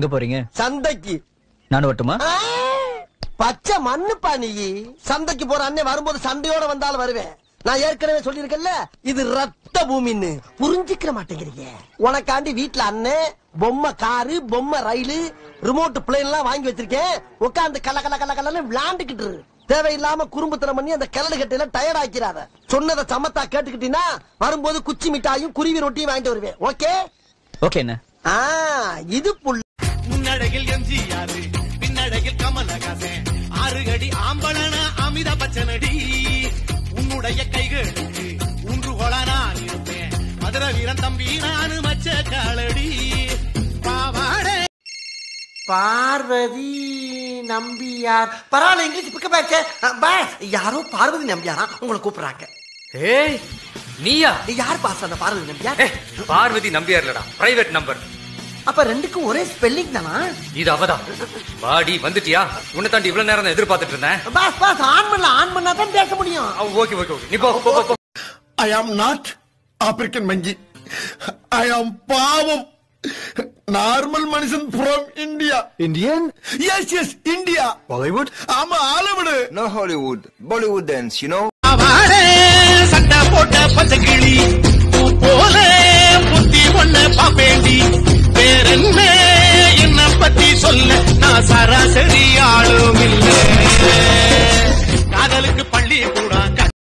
எங்க போறீங்க? சந்தைக்கு. நானும் வரட்டுமா? ஆ, பச்சை மண்ணுப்பா நீ. சந்தைக்கு போற அண்ணன் வரும்போது சண்டையோட வந்தாலும் வருவேன். நான் ஏற்கனவே சொல்லியிருக்கேன்ல இது ரத்த பூமின்னு. புரிஞ்சுக்கிற மாட்டேங்கிறீங்க. உனக்காண்டி வீட்ல அண்ணன் பொம்மை காரு பொம்மை ரயிலு ரிமோட் பிளேன் எல்லாம் வாங்கி வச்சிருக்கேன். உட்காந்து கல கல கல கலன்னு விளாண்டுக்கிட்டு இரு. தேவையில்லாம குறும்புத்தனம் பண்ணி அந்த கிளடு கட்டையில டயர்ட் ஆக்கிறாத சொன்னதை சமத்தா கேட்டுக்கிட்டீங்கன்னா வரும்போது குச்சி மிட்டாயும் குருவி ரொட்டியும் வாங்கிட்டு வருவேன். ஓகே ஓகே இது புல் முன்னழகில் எம்ஜிஆர் பின்னழகில் கமலஹாசன். ஆறுகடி ஆம்பளன அமித பச்சனடி. உன்னுடைய கைகளுக்கு ஊன்றுகோலா நான் இருப்பேன். மதுர வீரன் தம்பி நானு மச்ச காலடி. பாவாடே. பார்வதி நம்பியார். பரவாயில்ல இங்கிலீஷ் பிக்க பேச்ச பாஸ் யாரோ பார்வதி நம்பியாரா? உங்களை கூப்பிடுறாங்க. ஏய் நீயா? யார் பாஸ் அந்த பார்வதி நம்பியார்? பார்வதி நம்பியார்லடா. பிரைவேட் நம்பர் அப்ப ரெண்டுக்கும் ஒரே ஸ்பெல்லிங் தானா? இது அவதான். வாடி வந்துட்டியா? உன்னை தாண்டி இவ்வளவு நேரம் நான் எதிர்பார்த்துட்டு இருந்தேன். பாஸ் பாஸ் ஆன் பண்ணல ஆன் பண்ணா தான் பேச முடியும். Okay okay okay. நீ போ போ, போ, I am not African மஞ்சி I am பாவம். நார்மல் மனுஷன் from India Indian? Yes yes India Bollywood? ஆமா ஆலவிடு No Hollywood. Bollywood dance, you know? பாவாடே சட்டை போட்ட பச்சை கிளி சராசரி ஆளும் இல்லை.